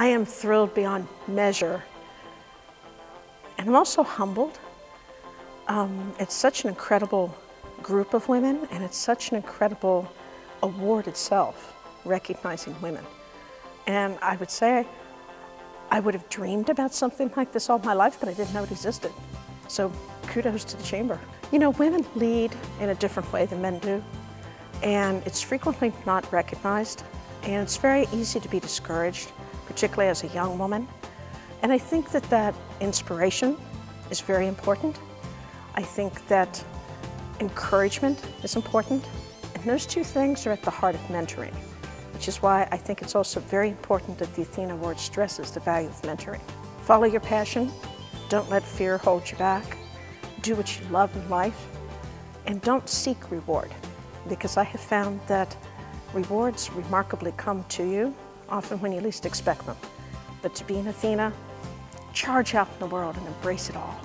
I am thrilled beyond measure. And I'm also humbled. Um, it's such an incredible group of women, and it's such an incredible award itself, recognizing women. And I would say I would have dreamed about something like this all my life, but I didn't know it existed. So kudos to the chamber. You know, women lead in a different way than men do, and it's frequently not recognized, and it's very easy to be discouraged, particularly as a young woman. And I think that that inspiration is very important. I think that encouragement is important, and those two things are at the heart of mentoring, which is why I think it's also very important that the Athena Award stresses the value of mentoring. Follow your passion, don't let fear hold you back, do what you love in life, and don't seek reward, because I have found that rewards remarkably come to you, often when you least expect them. But to be an Athena, charge out in the world and embrace it all.